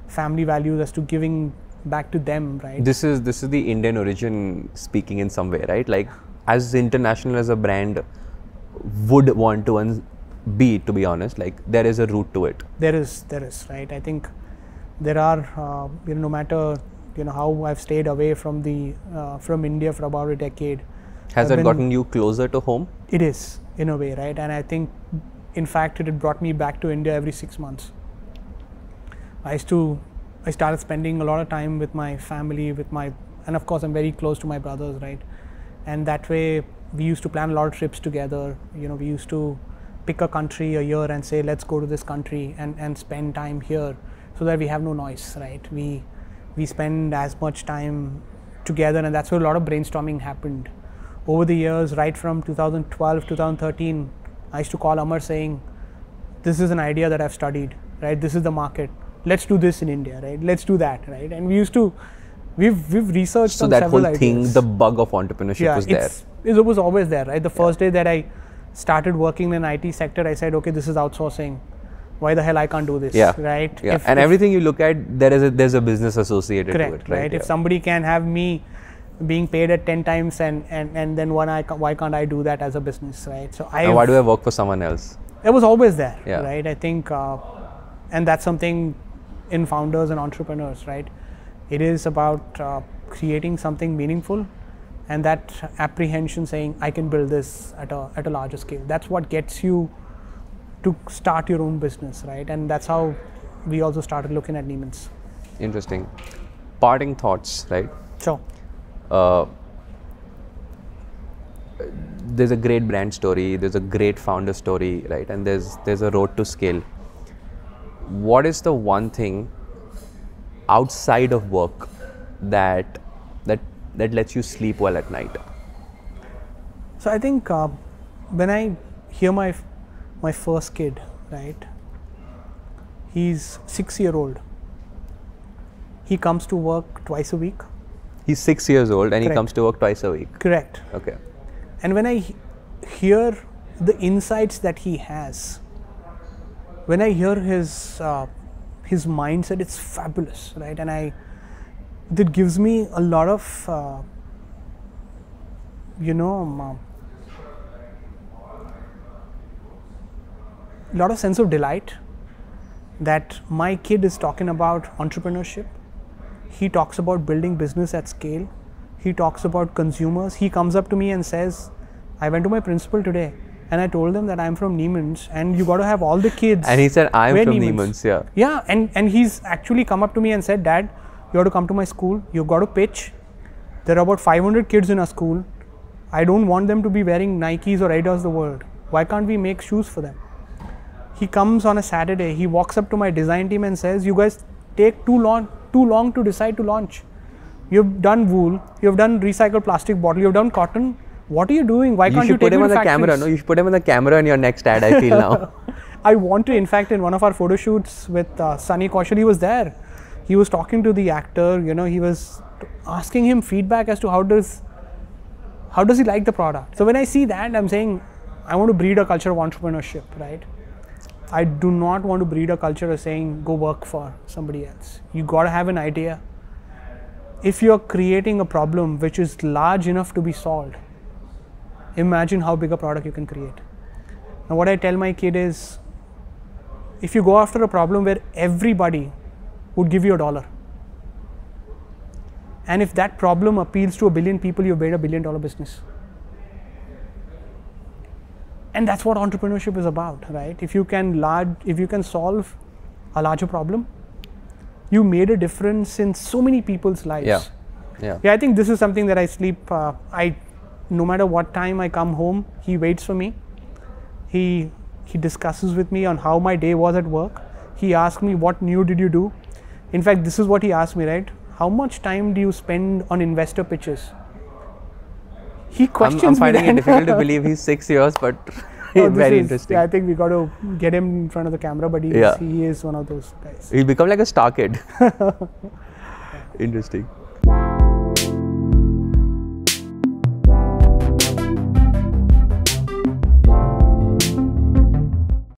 family values as to giving back to them, right? this is this is the Indian origin speaking in some way, right? Like as international as a brand would want to un- be, to be honest, like there is a root to it. there is there is right i think there are uh, you know no matter you know how i've stayed away from the uh, from india for about a decade Has I've that gotten you closer to home? it is in a way right? And i think in fact it had brought me back to india every 6 months. I used to i started spending a lot of time with my family with my and of course i'm very close to my brothers right? And that way we used to plan a lot of trips together. You know, we used to pick a country a year and say let's go to this country and, and spend time here so that we have no noise right? We we spend as much time together and that's where a lot of brainstorming happened over the years right from 2012 2013 i used to call amar saying this is an idea that i've studied right this is the market let's do this in india right let's do that right and we used to we've we've researched So that whole thing, the bug of entrepreneurship yeah, was there. it's, it was always there, right? The first day that I started working in IT sector, I said, okay, this is outsourcing. Why the hell I can't do this? Yeah. Right. Yeah. If- and if- everything you look at, there is a there's a business associated correct, to it, right? If Yeah. somebody can have me being paid at ten times and and and then one I why can't I do that as a business, right? So I why do I work for someone else? it was always there, Yeah. right? I think, uh, and that's something in founders and entrepreneurs, right? It is about uh, creating something meaningful, and that apprehension saying, "I can build this at a at a larger scale." That's what gets you to start your own business, right? And that's how we also started looking at Neeman's. Interesting. Parting thoughts, right? Sure. Uh, there's a great brand story there's a great founder story right and there's there's a road to scale what is the one thing outside of work that that that lets you sleep well at night So I think uh, when I hear my my first kid, right? He's six year old. He comes to work twice a week. He's 6 years old and he comes to work twice a week Correct. okay And when I he- hear the insights that he has, when I hear his uh, his mindset, it's fabulous, right? And I that gives me a lot of uh, you know um, uh, lot of sense of delight that my kid is talking about entrepreneurship he talks about building business at scale. He talks about consumers. He comes up to me and says i went to my principal today and i told them that i'm from Neeman's and you got to have all the kids and he said i'm from Neeman's." Neeman's yeah. Yeah and and he's actually come up to me and said dad you have to come to my school. You've got to pitch. There are about 500 kids in our school. I don't want them to be wearing nikes or adidas the world. Why can't we make shoes for them? He comes on a saturday. He walks up to my design team and says you guys take too long too long to decide to launch you've done wool you've done recycled plastic bottle you've done cotton what are you doing why you can't should you put take him on the camera no you should put him on the camera in your next ad i feel now *laughs* I want to, in fact, in one of our photo shoots with uh, Sunny Kaushal, he was there. He was talking to the actor. You know, he was t- asking him feedback as to how does how does he like the product. So when I see that, I'm saying I want to breed a culture of entrepreneurship, right? I do not want to breed a culture of saying go work for somebody else. You got to have an idea. If you're creating a problem which is large enough to be solved, imagine how big a product you can create. Now, what I tell my kid is if you go after a problem where everybody would give you a dollar, and if that problem appeals to a billion people, you've made a billion dollar business. And that's what entrepreneurship is about, right? If you can large, if you can solve a larger problem, you made a difference in so many people's lives. yeah yeah Yeah, I think this is something that I sleep. Uh, I, no matter what time I come home, he waits for me. He he discusses with me on how my day was at work. He asks me what new did you do. In fact, this is what he asked me. Right? How much time do you spend on investor pitches? He I'm, I'm finding it difficult to believe he's six years but *laughs* Oh, very is- interesting I think we got to get him in front of the camera, but Yeah. he is one of those guys. He'll become like a star kid. *laughs* Interesting.